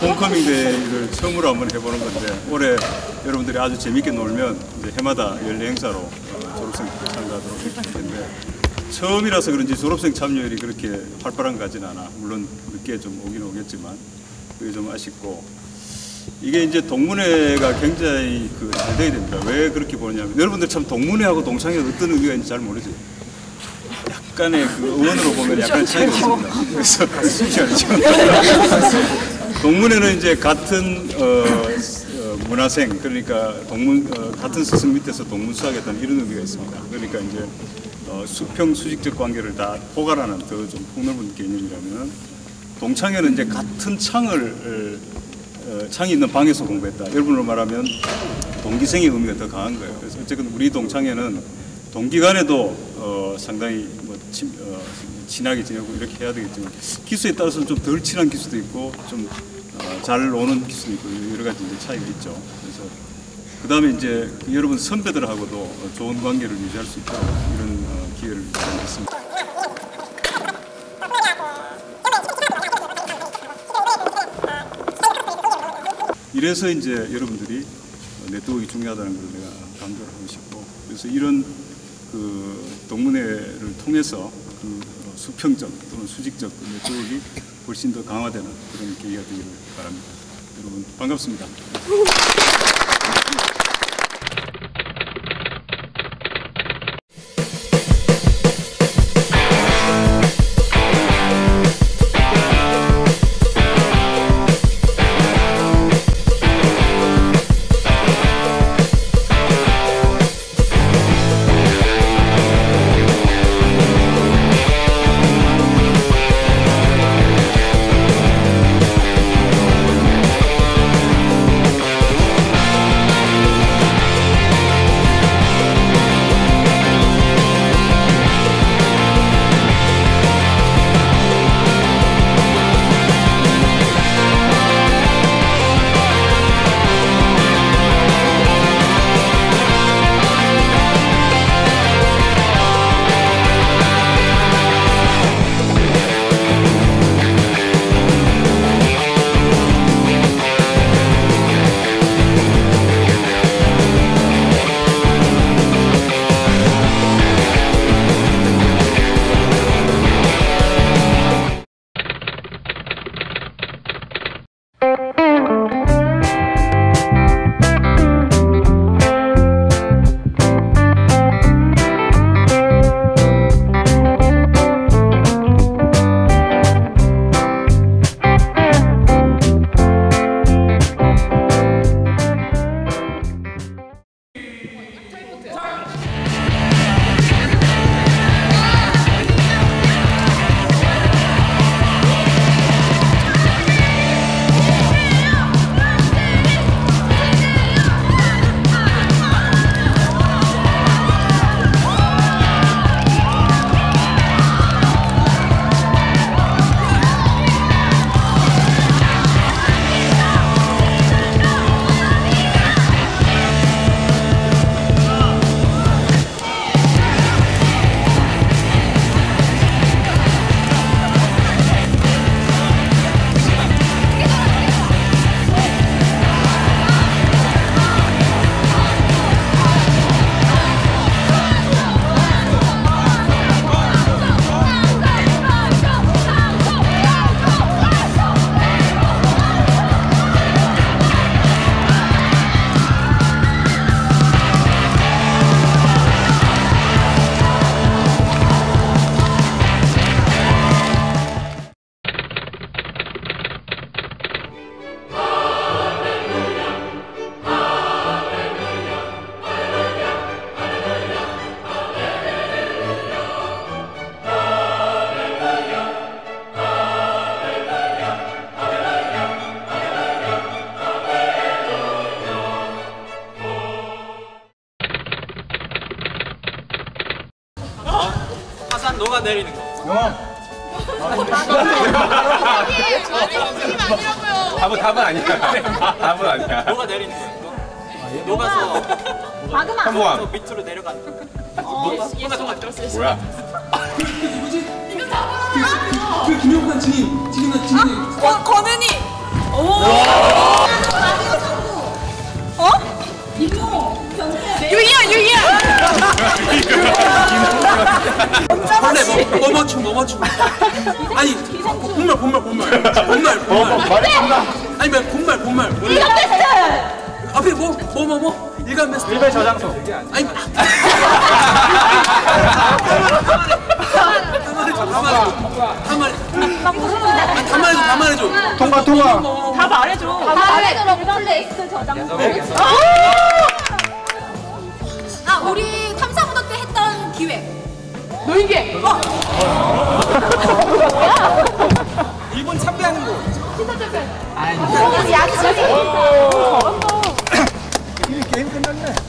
홈커밍 데이를 처음으로 한번 해보는 건데 올해 여러분들이 아주 재밌게 놀면 이제 해마다 연례 행사로 어, 졸업생 참가하도록 텐데 처음이라서 그런지 졸업생 참여율이 그렇게 활발한 것 같진 않아. 물론 늦게 좀 오긴 오겠지만 그게 좀 아쉽고 이게 이제 동문회가 굉장히 그잘 돼야 됩니다. 왜 그렇게 보냐면 여러분들 참 동문회하고 동창회 어떤 의미가 있는지 잘 모르지. 약간의 그 의원으로 보면 약간 차이가 있습니다. 그래서. 동문회는 이제 같은 어, 어, 문화생 그러니까 동문 어, 같은 스승 밑에서 동문 수학했다는 이런 의미가 있습니다. 그러니까 이제 어, 수평 수직적 관계를 다 포괄하는 더 좀 폭넓은 개념이라면 동창회는 이제 같은 창을 어, 창이 있는 방에서 공부했다. 여러분으로 말하면 동기생의 의미가 더 강한 거예요. 그래서 어쨌든 우리 동창회는 동기 간에도 어, 상당히 뭐 친, 어, 친하게 지내고 이렇게 해야 되겠지만 기수에 따라서는 좀 덜 친한 기수도 있고 좀 어, 잘 노는 기수도 있고 여러 가지 이제 차이가 있죠. 그래서 그 다음에 이제 여러분 선배들하고도 어, 좋은 관계를 유지할 수 있도록 이런 어, 기회를 드리겠습니다. 이래서 이제 여러분들이 어, 네트워크가 중요하다는 걸 내가 강조를 하고 싶고 그래서 이런 그 동문회를 통해서 그 어, 수평적 또는 수직적 그 네트워크가 훨씬 더 강화되는 그런 계기가 되기를 바랍니다. 여러분 반갑습니다. 녹아 내리는 거. 답은 답은 아니야. 답은 아니야. 녹아 내리는 거. 녹아서 한모함 밑으로 내려가는 거. 뭐야? 이거 다 그 김용판 증인 증인 권, 권은희. 오. 뭐 뭐뭐춤 뭐뭐춤 아니 본말 본말 본말 본말 본말 아니 뭐 본말 본말 원래 앞에 뭐 뭐 뭐 뭐 일간 베스트 일간 저장소 아니 다 말해줘 다 말해줘 다 말해줘 다 말해줘 통과 통과. 다 말해줘. 다음에 플레이스 저장소. 아, 우리 노인계. 일본 참배하는 거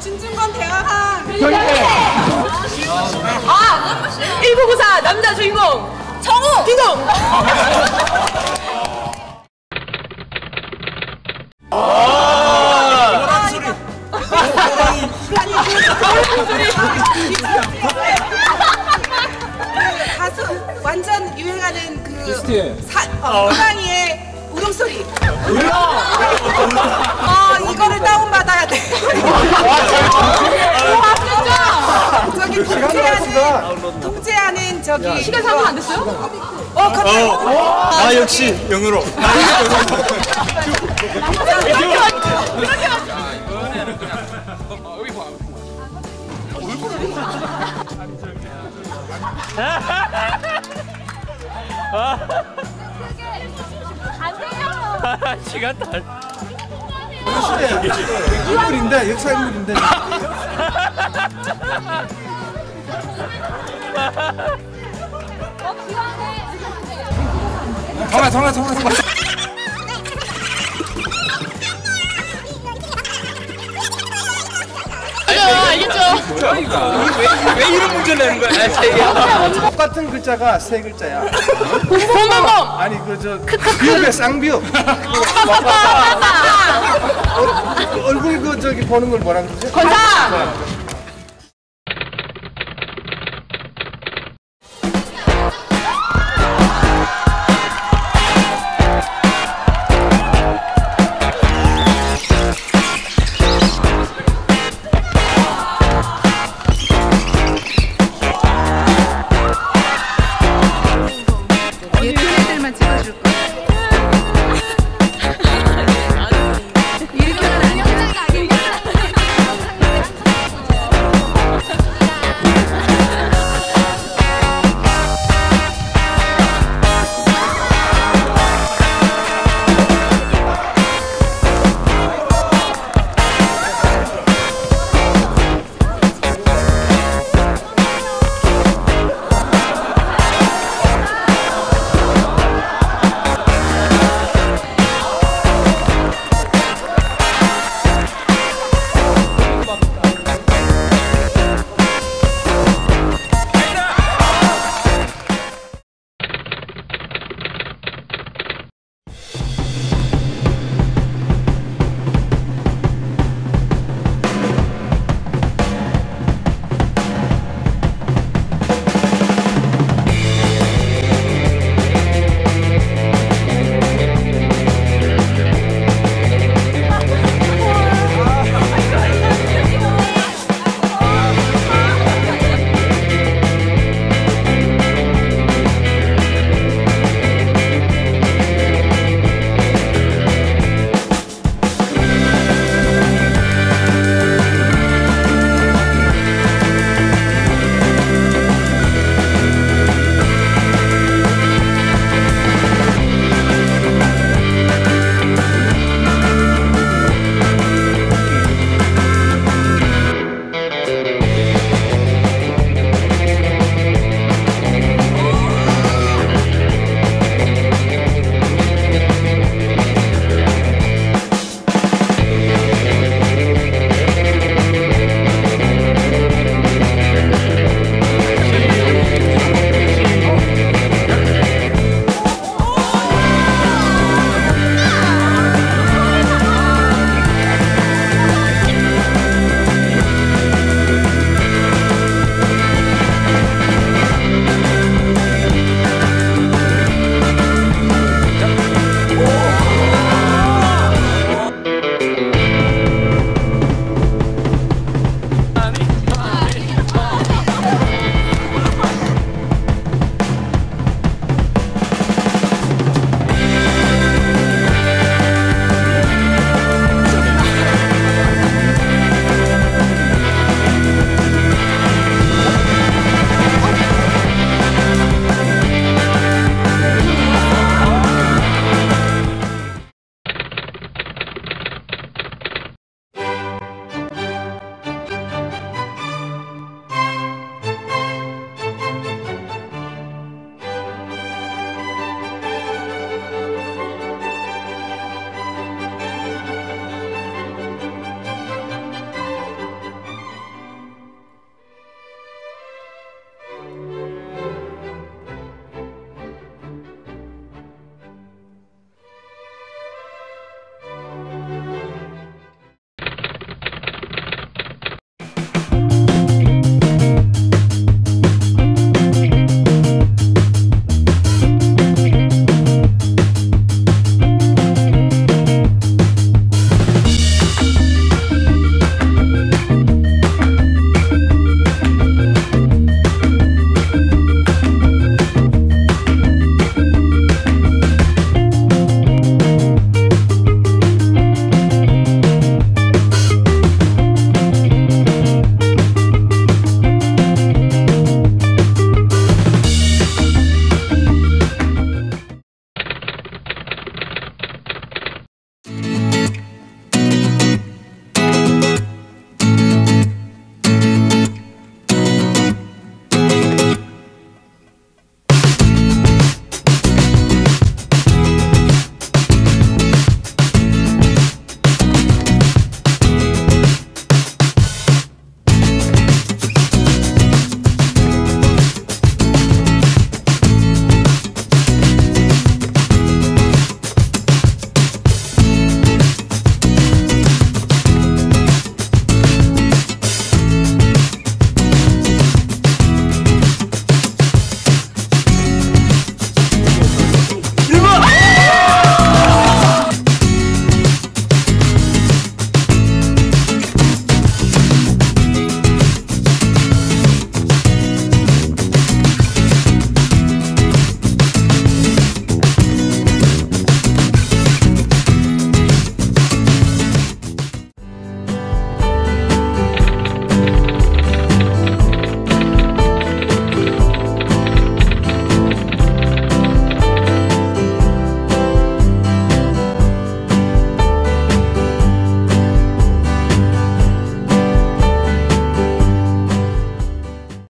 진중권 대화한. 아, 1994 남자 주인공. 정우. 기동. 호랑이의 울음소리. 어, 이거를 다운받아야 돼. 저기 통제하는, 통제하는 저기. 시간 4분 안 됐어요? 어, 갑자기. 아 역시 영어로. 안 돼요. 시간 달. 인물인데 역사 인물인데. 어, 귀여운데. 통과 통과 통과 통과. 왜 이런 문제를 내는 거야? 제 똑같은 글자가 세 글자야. 봄봄봄. 아니 그저 비읍의 쌍비읍. 얼굴 그 저기 보는 걸 뭐라 그러지? 권사.